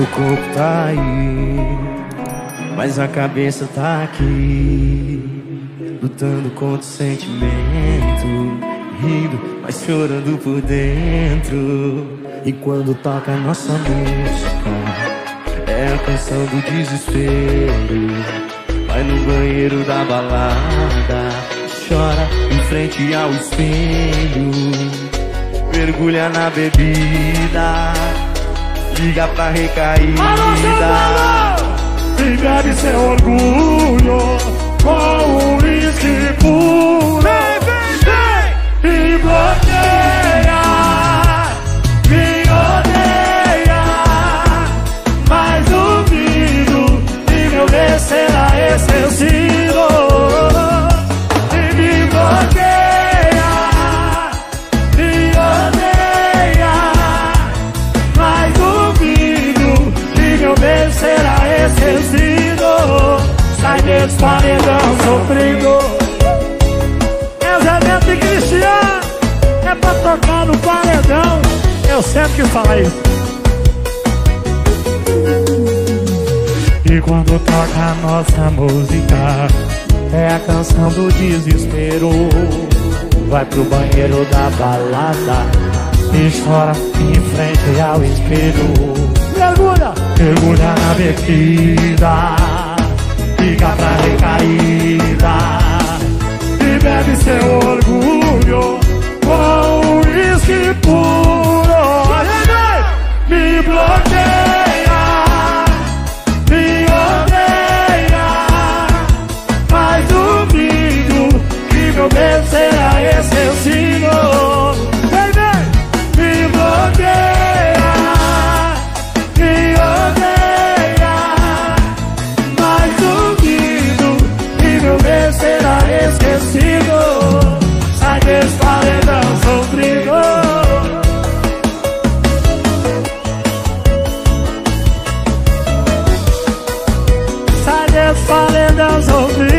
Seu corpo tá aí, mas a cabeça tá aqui, lutando contra o sentimento, rindo, mas chorando por dentro. E quando toca nossa música, é a canção do desespero. Vai no banheiro da balada, chora em frente ao espelho, mergulha na bebida liga pra recaída. E bebe seu orgulho com o uísque puro. Paredão sofrido. É o Zé Neto e Cristiano É pra tocar no paredão. Eu sempre quis falar isso E quando toca a nossa música É a canção do desespero. Vai pro banheiro da balada E chora em frente ao espelho. Mergulha, mergulha na bebida Fica pra recaída. E bebe seu of